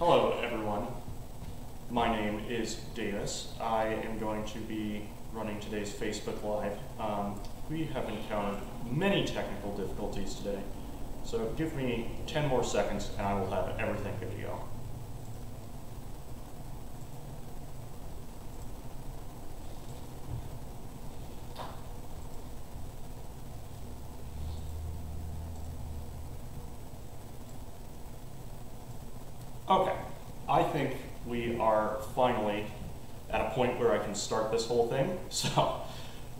Hello, everyone. My name is Davis. I am going to be running today's Facebook Live. Um, we have encountered many technical difficulties today, so give me 10 more seconds and I will have everything good to go. Okay, I think we are finally at a point where I can start this whole thing. So,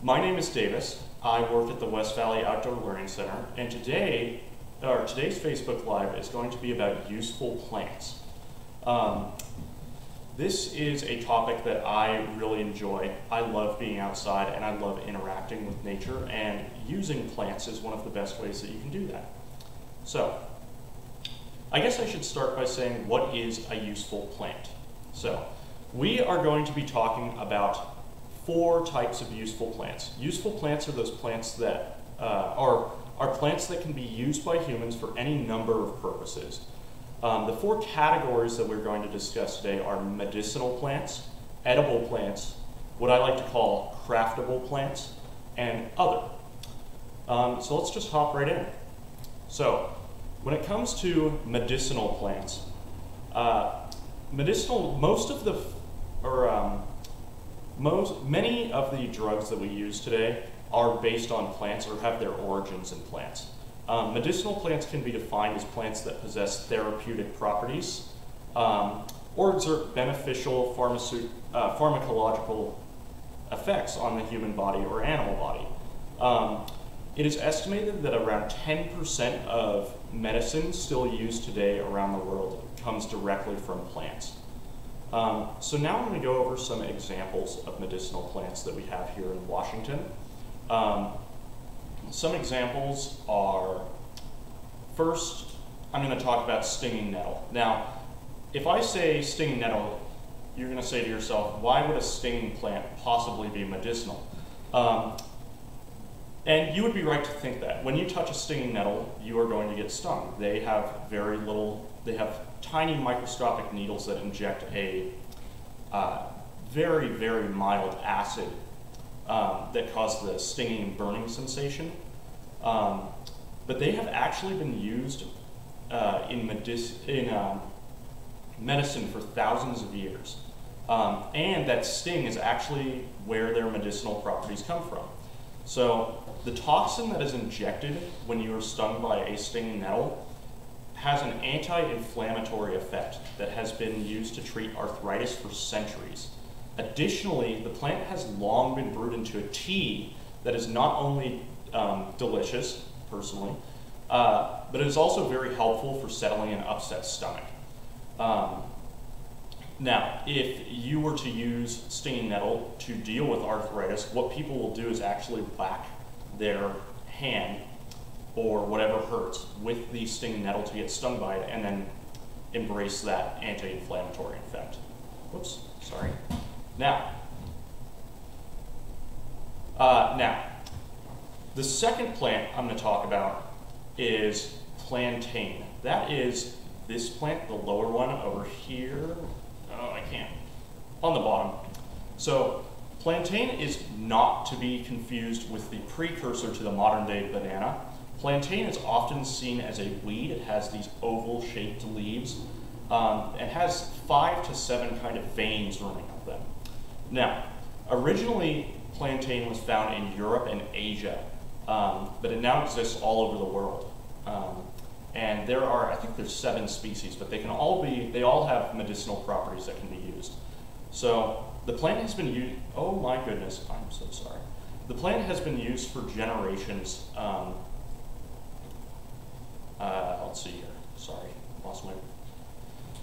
my name is Davis. I work at the West Valley Outdoor Learning Center, and today, or today's Facebook Live is going to be about useful plants. Um, this is a topic that I really enjoy. I love being outside and I love interacting with nature, and using plants is one of the best ways that you can do that. So, I guess I should start by saying what is a useful plant? So, we are going to be talking about four types of useful plants. Useful plants are those plants that uh, are, are plants that can be used by humans for any number of purposes. Um, the four categories that we're going to discuss today are medicinal plants, edible plants, what I like to call craftable plants, and other. Um, so let's just hop right in. So, when it comes to medicinal plants, uh, medicinal, most of the, or um, most, many of the drugs that we use today are based on plants or have their origins in plants. Um, medicinal plants can be defined as plants that possess therapeutic properties um, or exert beneficial uh, pharmacological effects on the human body or animal body. Um, it is estimated that around 10% of medicine still used today around the world comes directly from plants. Um, so now I'm going to go over some examples of medicinal plants that we have here in Washington. Um, some examples are, first, I'm going to talk about stinging nettle. Now, if I say stinging nettle, you're going to say to yourself, why would a stinging plant possibly be medicinal? Um, and you would be right to think that. When you touch a stinging nettle, you are going to get stung. They have very little, they have tiny microscopic needles that inject a uh, very, very mild acid um, that causes the stinging and burning sensation. Um, but they have actually been used uh, in, medic- in um, medicine for thousands of years. Um, and that sting is actually where their medicinal properties come from. So the toxin that is injected when you are stung by a stinging nettle has an anti-inflammatory effect that has been used to treat arthritis for centuries. Additionally, the plant has long been brewed into a tea that is not only um, delicious, personally, uh, but it is also very helpful for settling an upset stomach. Um, now, if you were to use stinging nettle to deal with arthritis, what people will do is actually whack their hand or whatever hurts with the stinging nettle to get stung by it and then embrace that anti-inflammatory effect. Whoops, sorry. Now, uh, now, the second plant I'm going to talk about is plantain. That is this plant, the lower one over here, oh, I can't, on the bottom. So plantain is not to be confused with the precursor to the modern day banana. Plantain is often seen as a weed. It has these oval shaped leaves. Um, it has five to seven kind of veins running up them. Now, originally plantain was found in Europe and Asia, um, but it now exists all over the world. Um, and there are, I think there's seven species, but they can all be, they all have medicinal properties that can be used. So the plant has been used, oh my goodness, I'm so sorry. The plant has been used for generations. Um, uh, let's see here, sorry, lost my,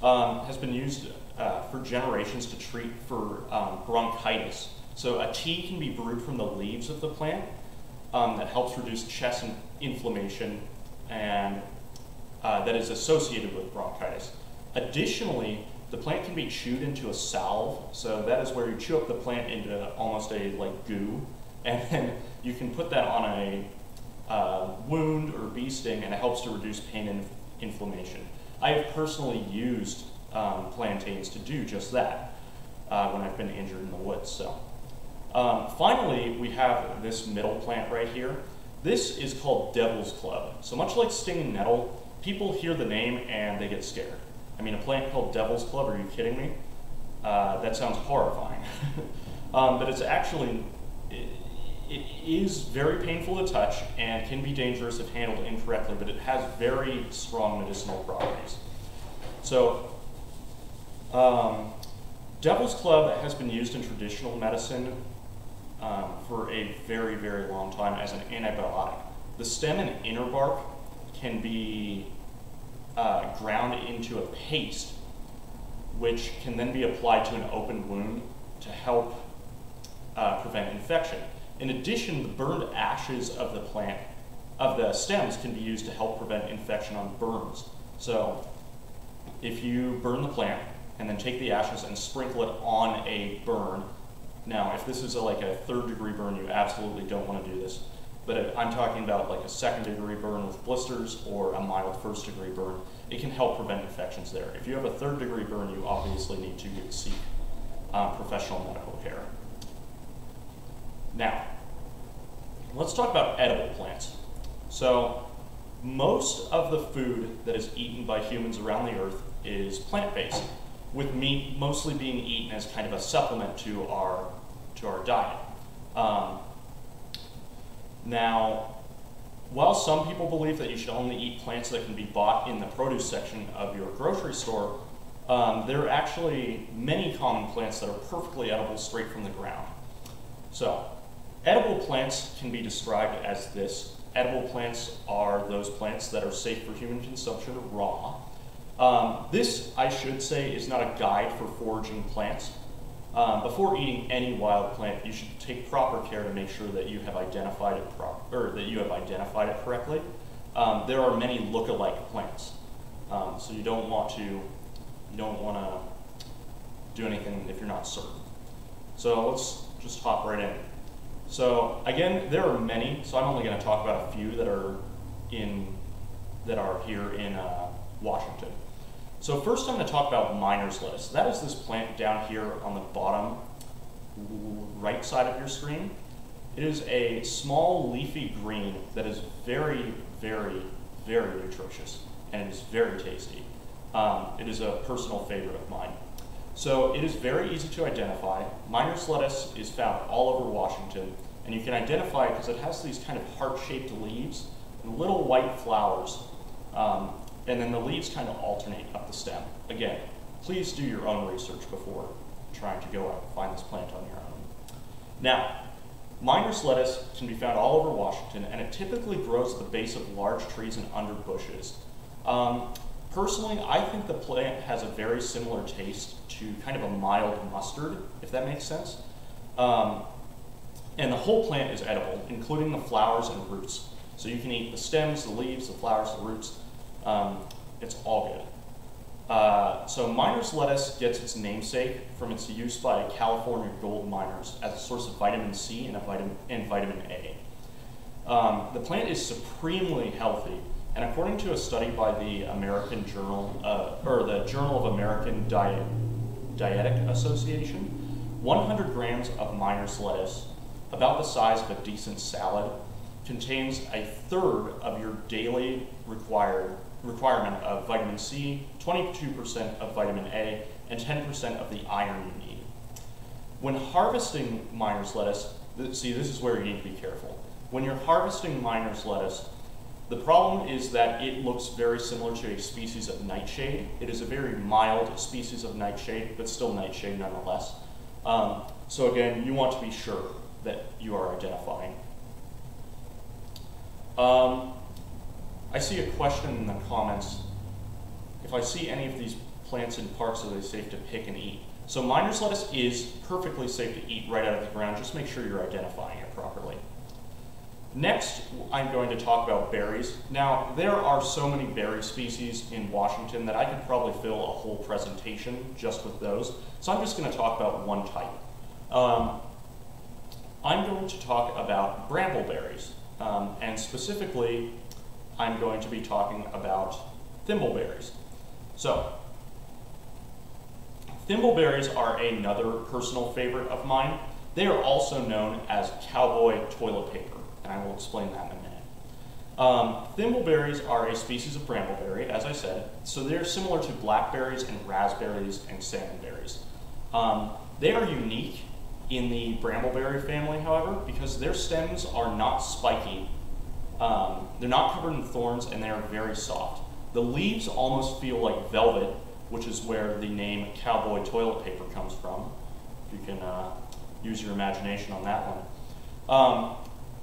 um, has been used uh, for generations to treat for um, bronchitis. So a tea can be brewed from the leaves of the plant um, that helps reduce chest inflammation and uh, that is associated with bronchitis. Additionally, the plant can be chewed into a salve. So that is where you chew up the plant into almost a like goo, and then you can put that on a uh, wound or bee sting, and it helps to reduce pain and inflammation. I have personally used um, plantains to do just that uh, when I've been injured in the woods. So, um, finally, we have this middle plant right here. This is called Devil's Club. So much like stinging nettle, people hear the name and they get scared. I mean, a plant called Devil's Club, are you kidding me? Uh, that sounds horrifying. um, but it's actually, it, it is very painful to touch and can be dangerous if handled incorrectly, but it has very strong medicinal properties. So, um, Devil's Club has been used in traditional medicine um, for a very, very long time as an antibiotic. The stem and inner bark can be uh, ground into a paste, which can then be applied to an open wound to help uh, prevent infection. In addition, the burned ashes of the plant, of the stems, can be used to help prevent infection on burns. So, if you burn the plant and then take the ashes and sprinkle it on a burn, now, if this is a, like a third degree burn, you absolutely don't want to do this. But I'm talking about like a second degree burn with blisters or a mild first degree burn, it can help prevent infections there. If you have a third degree burn, you obviously need to seek uh, professional medical care. Now, let's talk about edible plants. So, most of the food that is eaten by humans around the earth is plant based, with meat mostly being eaten as kind of a supplement to our to our diet. Um, now, while some people believe that you should only eat plants that can be bought in the produce section of your grocery store, um, there are actually many common plants that are perfectly edible straight from the ground. So, edible plants can be described as this. Edible plants are those plants that are safe for human consumption raw. Um, this, I should say, is not a guide for foraging plants. Um, before eating any wild plant, you should take proper care to make sure that you have identified it or that you have identified it correctly. Um, there are many look-alike plants, um, so you don't want to you don't want to do anything if you're not certain. So let's just hop right in. So again, there are many. So I'm only going to talk about a few that are in that are here in uh, Washington. So first I'm going to talk about miner's lettuce. That is this plant down here on the bottom right side of your screen. It is a small leafy green that is very, very, very nutritious and it is very tasty. Um, it is a personal favorite of mine. So it is very easy to identify. Miner's lettuce is found all over Washington and you can identify it because it has these kind of heart-shaped leaves and little white flowers. Um, and then the leaves kind of alternate up the stem. Again, please do your own research before trying to go out and find this plant on your own. Now, miner's lettuce can be found all over Washington, and it typically grows at the base of large trees and under bushes. Um, personally, I think the plant has a very similar taste to kind of a mild mustard, if that makes sense. Um, and the whole plant is edible, including the flowers and roots. So you can eat the stems, the leaves, the flowers, the roots. Um, it's all good. Uh, so miner's lettuce gets its namesake from its use by California gold miners as a source of vitamin C and, vitamin, and vitamin A. Um, the plant is supremely healthy, and according to a study by the American Journal, uh, or the Journal of American Diet, Dietetic Association, 100 grams of miner's lettuce, about the size of a decent salad, contains a third of your daily required requirement of vitamin C, 22% of vitamin A, and 10% of the iron you need. When harvesting miner's lettuce, see this is where you need to be careful. When you're harvesting miner's lettuce, the problem is that it looks very similar to a species of nightshade. It is a very mild species of nightshade, but still nightshade nonetheless. Um, so again, you want to be sure that you are identifying. Um, I see a question in the comments. If I see any of these plants in parks, are they safe to pick and eat? So miner's lettuce is perfectly safe to eat right out of the ground. Just make sure you're identifying it properly. Next, I'm going to talk about berries. Now, there are so many berry species in Washington that I could probably fill a whole presentation just with those. So I'm just going to talk about one type. Um, I'm going to talk about brambleberries, um, and specifically I'm going to be talking about thimbleberries. So, thimbleberries are another personal favorite of mine. They are also known as cowboy toilet paper, and I will explain that in a minute. Um, thimbleberries are a species of brambleberry, as I said, so they're similar to blackberries and raspberries and salmonberries. Um, they are unique in the brambleberry family, however, because their stems are not spiky. Um, they're not covered in thorns and they are very soft. The leaves almost feel like velvet, which is where the name cowboy toilet paper comes from. You can uh, use your imagination on that one. Um,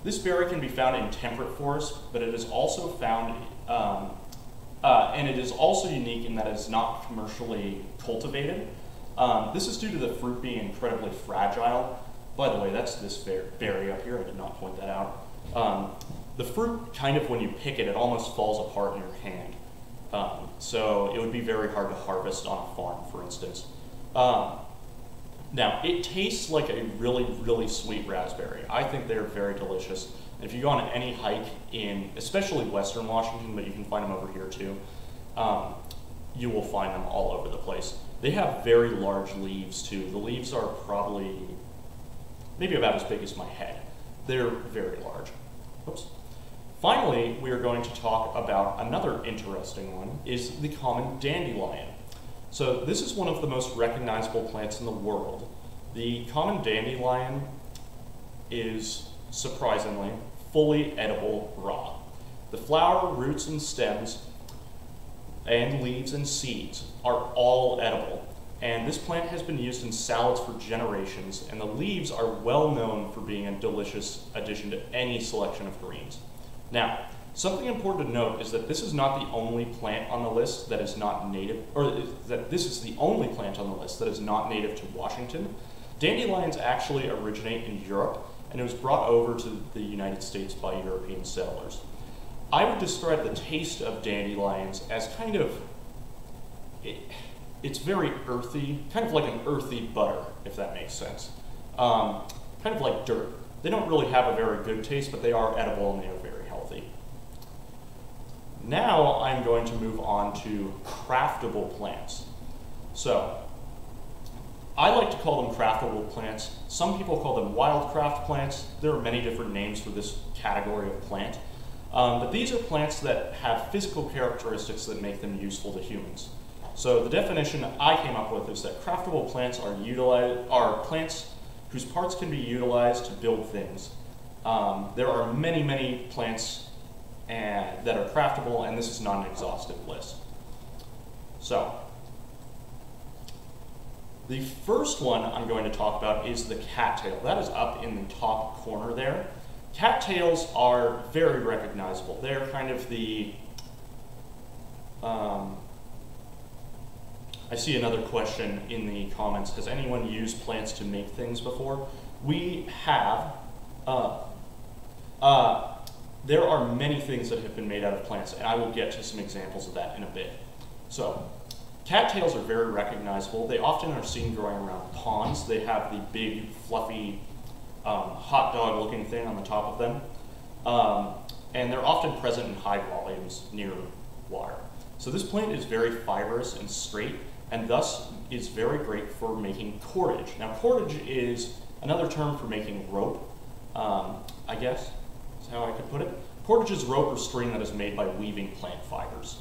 this berry can be found in temperate forests, but it is also found, um, uh, and it is also unique in that it is not commercially cultivated. Um, this is due to the fruit being incredibly fragile. By the way, that's this berry up here. I did not point that out. The fruit, kind of when you pick it, it almost falls apart in your hand. Um, so it would be very hard to harvest on a farm, for instance. Um, now, it tastes like a really, really sweet raspberry. I think they're very delicious. if you go on any hike in, especially Western Washington, but you can find them over here too, um, you will find them all over the place. They have very large leaves too. The leaves are probably maybe about as big as my head. They're very large. Oops. Finally, we are going to talk about another interesting one, is the common dandelion. So this is one of the most recognizable plants in the world. The common dandelion is, surprisingly, fully edible raw. The flower, roots, and stems, and leaves and seeds are all edible. And this plant has been used in salads for generations, and the leaves are well known for being a delicious addition to any selection of greens. Now, Something important to note is that this is not the only plant on the list that is not native, or that this is the only plant on the list that is not native to Washington. Dandelions actually originate in Europe, and it was brought over to the United States by European settlers. I would describe the taste of dandelions as kind of, it, it's very earthy, kind of like an earthy butter, if that makes sense. Um, kind of like dirt. They don't really have a very good taste, but they are edible and they very now I'm going to move on to craftable plants. So, I like to call them craftable plants. Some people call them wildcraft plants. There are many different names for this category of plant. Um, but these are plants that have physical characteristics that make them useful to humans. So the definition I came up with is that craftable plants are, utilize, are plants whose parts can be utilized to build things. Um, there are many, many plants and, that are craftable, and this is not an exhaustive list. So, the first one I'm going to talk about is the cattail. That is up in the top corner there. Cattails are very recognizable. They're kind of the, um, I see another question in the comments. Has anyone used plants to make things before? We have. Uh, uh, there are many things that have been made out of plants, and I will get to some examples of that in a bit. So, cattails are very recognizable. They often are seen growing around ponds. They have the big, fluffy, um, hot dog looking thing on the top of them. Um, and they're often present in high volumes near water. So this plant is very fibrous and straight, and thus is very great for making cordage. Now cordage is another term for making rope, um, I guess is how I could put it. Cordage is rope or string that is made by weaving plant fibers.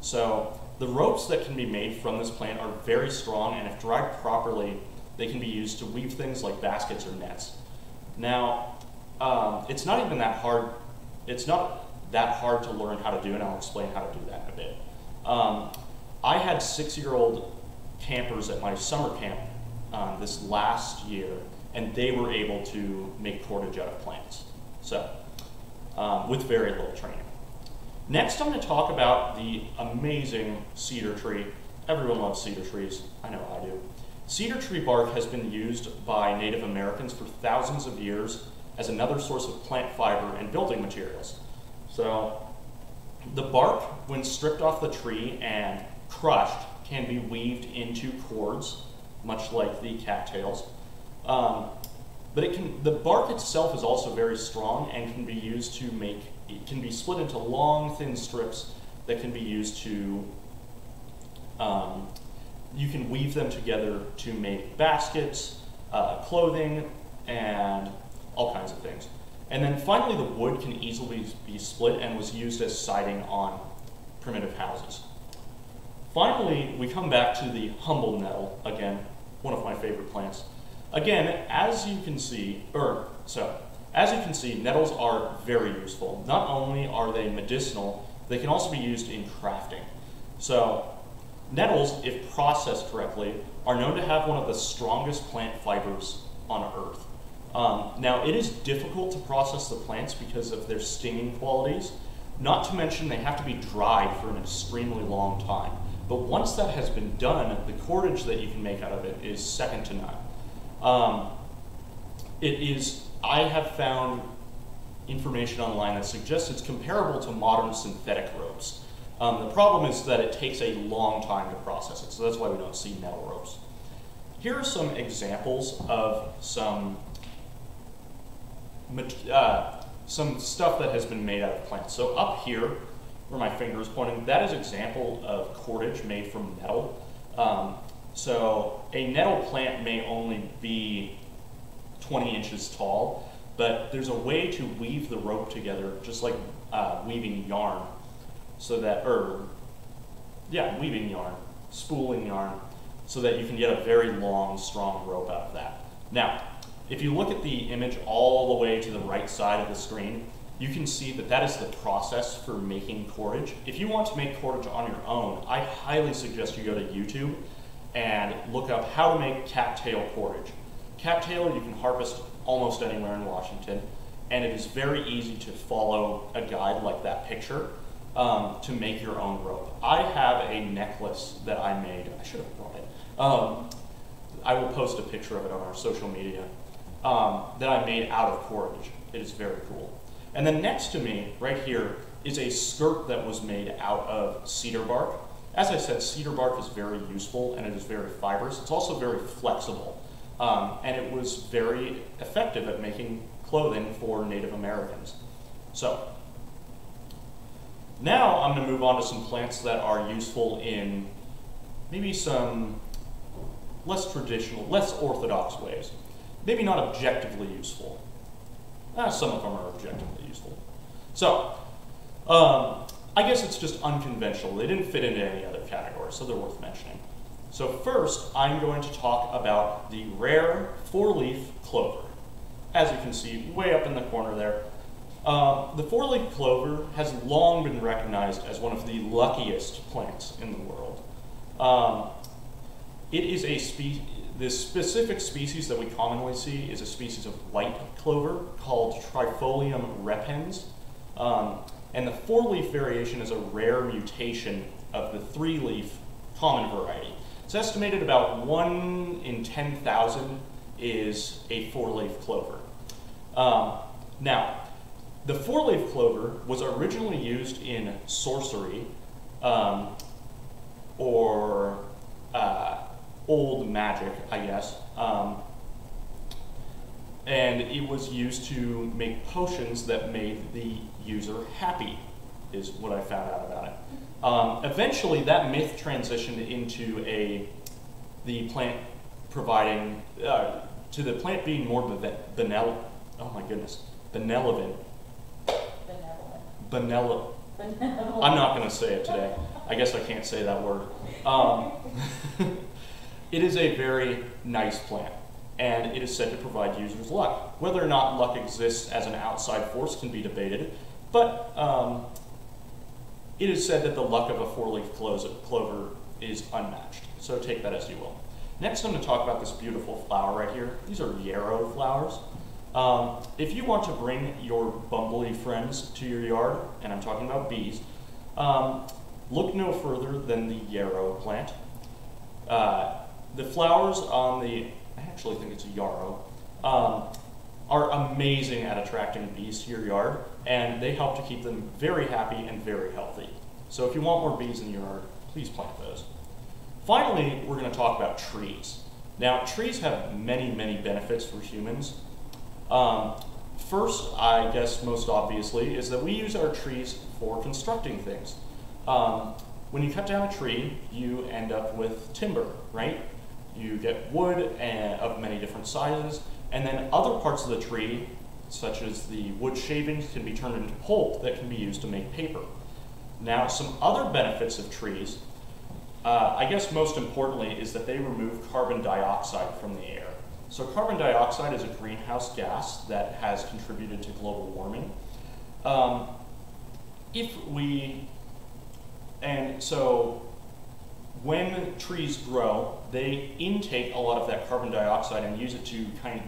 So the ropes that can be made from this plant are very strong, and if dried properly, they can be used to weave things like baskets or nets. Now, um, it's not even that hard. It's not that hard to learn how to do, and I'll explain how to do that in a bit. Um, I had six-year-old campers at my summer camp um, this last year, and they were able to make cordage out of plants. So um, with very little training. Next, I'm going to talk about the amazing cedar tree. Everyone loves cedar trees. I know I do. Cedar tree bark has been used by Native Americans for thousands of years as another source of plant fiber and building materials. So, the bark, when stripped off the tree and crushed, can be weaved into cords, much like the cattails. Um, but it can, the bark itself is also very strong and can be used to make, it can be split into long, thin strips that can be used to um, you can weave them together to make baskets, uh, clothing, and all kinds of things. And then finally, the wood can easily be split and was used as siding on primitive houses. Finally, we come back to the humble nettle, again, one of my favorite plants. Again, as you can see, or so, as you can see, nettles are very useful. Not only are they medicinal, they can also be used in crafting. So, nettles, if processed correctly, are known to have one of the strongest plant fibers on Earth. Um, now, it is difficult to process the plants because of their stinging qualities, not to mention they have to be dried for an extremely long time. But once that has been done, the cordage that you can make out of it is second to none. Um, it is, I have found information online that suggests it's comparable to modern synthetic ropes. Um, the problem is that it takes a long time to process it, so that's why we don't see nettle ropes. Here are some examples of some uh, some stuff that has been made out of plants. So up here, where my finger is pointing, that is an example of cordage made from nettle. Um, so a nettle plant may only be 20 inches tall, but there's a way to weave the rope together, just like uh, weaving yarn, so that, or yeah, weaving yarn, spooling yarn, so that you can get a very long, strong rope out of that. Now, if you look at the image all the way to the right side of the screen, you can see that that is the process for making cordage. If you want to make cordage on your own, I highly suggest you go to YouTube and look up how to make cattail cordage. Cattail you can harvest almost anywhere in Washington, and it is very easy to follow a guide like that picture um, to make your own rope. I have a necklace that I made. I should have brought it. Um, I will post a picture of it on our social media um, that I made out of cordage. It is very cool. And then next to me, right here, is a skirt that was made out of cedar bark. As I said, cedar bark is very useful and it is very fibrous. It's also very flexible. Um, and it was very effective at making clothing for Native Americans. So, now I'm going to move on to some plants that are useful in maybe some less traditional, less orthodox ways maybe not objectively useful. Eh, some of them are objectively useful. So, um, I guess it's just unconventional. They didn't fit into any other category, so they're worth mentioning. So first, I'm going to talk about the rare four-leaf clover. As you can see, way up in the corner there. Um, the four-leaf clover has long been recognized as one of the luckiest plants in the world. Um, it is a species, the specific species that we commonly see is a species of white clover called Trifolium repens. Um, and the four-leaf variation is a rare mutation of the three-leaf common variety. It's estimated about 1 in 10,000 is a four-leaf clover. Um, now, the four-leaf clover was originally used in sorcery um, or uh, old magic, I guess. Um, and it was used to make potions that made the user happy, is what I found out about it. Um, eventually, that myth transitioned into a the plant providing uh, to the plant being more benevolent. Oh my goodness, benevolent. Benevolent. Benevolent. I'm not going to say it today. I guess I can't say that word. Um, It is a very nice plant, and it is said to provide users luck. Whether or not luck exists as an outside force can be debated, but um, it is said that the luck of a four-leaf clover is unmatched. So take that as you will. Next, I'm going to talk about this beautiful flower right here. These are yarrow flowers. Um, if you want to bring your bumblebee friends to your yard, and I'm talking about bees, um, look no further than the yarrow plant. Uh, the flowers on the, I actually think it's a yarrow, um, are amazing at attracting bees to your yard, and they help to keep them very happy and very healthy. So if you want more bees in your yard, please plant those. Finally, we're going to talk about trees. Now, trees have many, many benefits for humans. Um, first, I guess most obviously, is that we use our trees for constructing things. Um, when you cut down a tree, you end up with timber, right? You get wood and, of many different sizes, and then other parts of the tree, such as the wood shavings, can be turned into pulp that can be used to make paper. Now, some other benefits of trees, uh, I guess most importantly, is that they remove carbon dioxide from the air. So carbon dioxide is a greenhouse gas that has contributed to global warming. Um, if we, and so when trees grow, they intake a lot of that carbon dioxide and use it to kind of,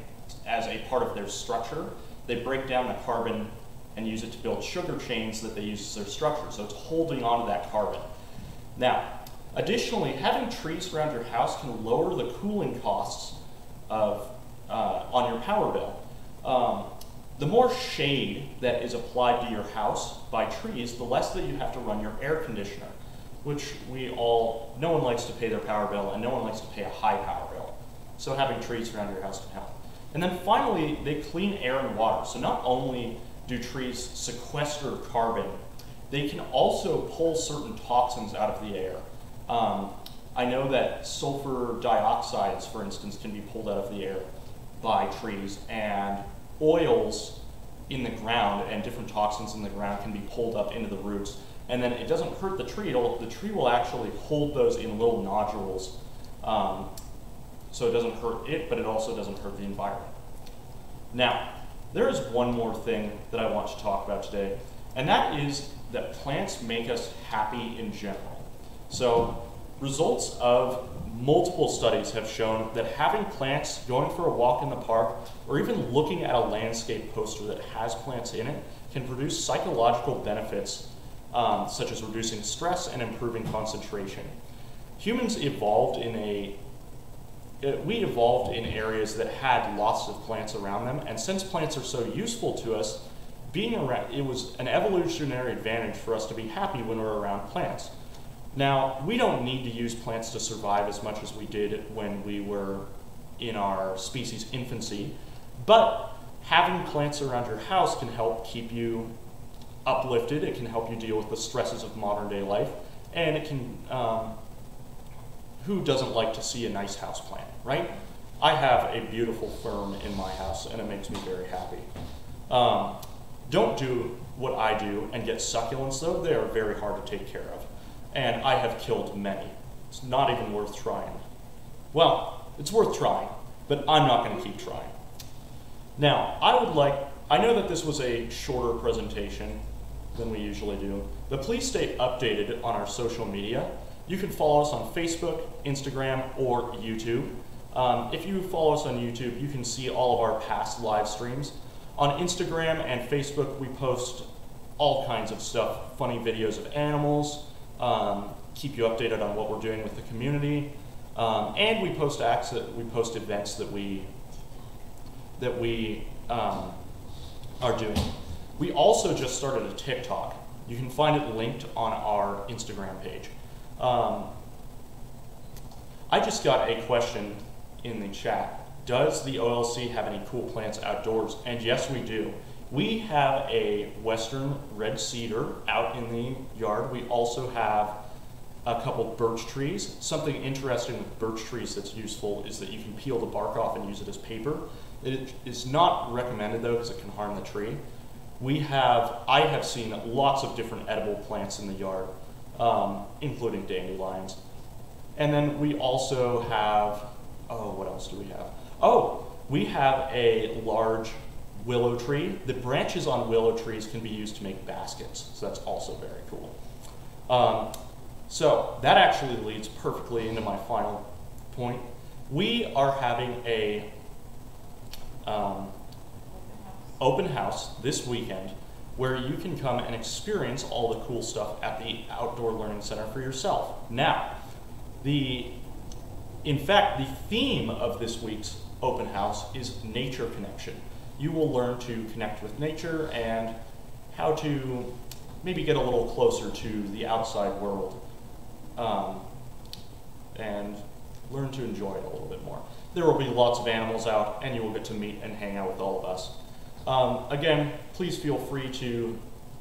as a part of their structure. They break down the carbon and use it to build sugar chains that they use as their structure. So it's holding on to that carbon. Now, additionally, having trees around your house can lower the cooling costs of uh, on your power bill. Um, the more shade that is applied to your house by trees, the less that you have to run your air conditioner, which we all, no one likes to pay their power bill and no one likes to pay a high power bill. So having trees around your house can help. And then finally, they clean air and water. So not only do trees sequester carbon, they can also pull certain toxins out of the air. Um, I know that sulfur dioxides, for instance, can be pulled out of the air by trees, and oils in the ground and different toxins in the ground can be pulled up into the roots. And then it doesn't hurt the tree, It'll, the tree will actually hold those in little nodules. Um, so it doesn't hurt it, but it also doesn't hurt the environment. Now, there is one more thing that I want to talk about today, and that is that plants make us happy in general. So results of multiple studies have shown that having plants, going for a walk in the park, or even looking at a landscape poster that has plants in it can produce psychological benefits um, such as reducing stress and improving concentration. Humans evolved in a it, we evolved in areas that had lots of plants around them, and since plants are so useful to us, being around it was an evolutionary advantage for us to be happy when we're around plants. Now, we don't need to use plants to survive as much as we did when we were in our species infancy, but having plants around your house can help keep you uplifted, it can help you deal with the stresses of modern day life, and it can, um, who doesn't like to see a nice house plant, right? I have a beautiful fern in my house, and it makes me very happy. Um, don't do what I do and get succulents, though. They are very hard to take care of and I have killed many. It's not even worth trying. Well, it's worth trying, but I'm not going to keep trying. Now, I would like, I know that this was a shorter presentation than we usually do, but please stay updated on our social media. You can follow us on Facebook, Instagram, or YouTube. Um, if you follow us on YouTube, you can see all of our past live streams. On Instagram and Facebook, we post all kinds of stuff, funny videos of animals, um, keep you updated on what we're doing with the community, um, and we post acts that we post events that we that we um, are doing. We also just started a TikTok. You can find it linked on our Instagram page. Um, I just got a question in the chat. Does the OLC have any cool plants outdoors? And yes, we do. We have a western red cedar out in the yard. We also have a couple birch trees. Something interesting with birch trees that's useful is that you can peel the bark off and use it as paper. It is not recommended though because it can harm the tree. We have, I have seen lots of different edible plants in the yard, um, including dandelions. And then we also have, oh, what else do we have? Oh, we have a large willow tree. The branches on willow trees can be used to make baskets, so that's also very cool. Um, so that actually leads perfectly into my final point. We are having a um, open house this weekend where you can come and experience all the cool stuff at the Outdoor Learning Center for yourself. Now, the in fact, the theme of this week's open house is nature connection you will learn to connect with nature and how to maybe get a little closer to the outside world um, and learn to enjoy it a little bit more. There will be lots of animals out, and you will get to meet and hang out with all of us. Um, again, please feel free to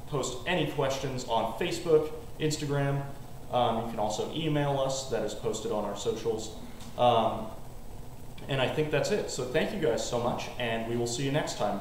post any questions on Facebook, Instagram, Um, you can also email us, that is posted on our socials. Um, and I think that's it. So thank you guys so much, and we will see you next time.